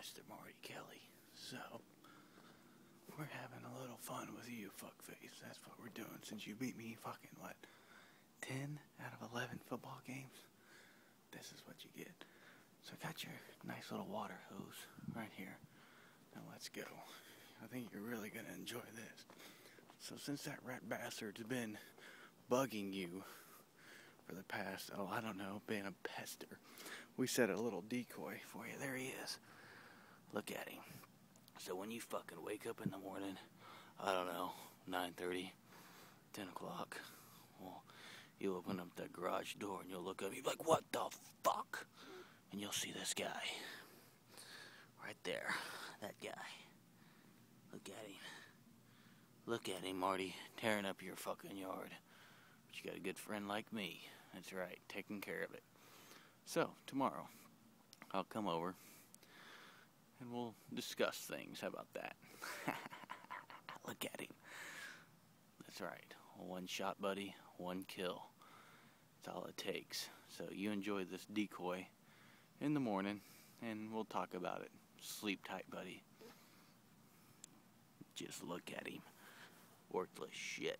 Mr. Marty Kelly. So, we're having a little fun with you, fuckface. That's what we're doing since you beat me fucking, what, 10 out of 11 football games? This is what you get. So, I got your nice little water hose right here. Now, let's go. I think you're really going to enjoy this. So, since that rat bastard's been bugging you for the past, oh, I don't know, being a pester, we set a little decoy for you. There he is. Look at him. So when you fucking wake up in the morning, I don't know, 9.30, 10 o'clock, well, you open up that garage door and you'll look you'll be like, what the fuck? And you'll see this guy. Right there. That guy. Look at him. Look at him, Marty, tearing up your fucking yard. But you got a good friend like me. That's right, taking care of it. So, tomorrow, I'll come over and we'll discuss things. How about that? Look at him. That's right. One shot, buddy, one kill. That's all it takes. So, you enjoy this decoy in the morning and we'll talk about it. Sleep tight, buddy. Just look at him. Worthless shit.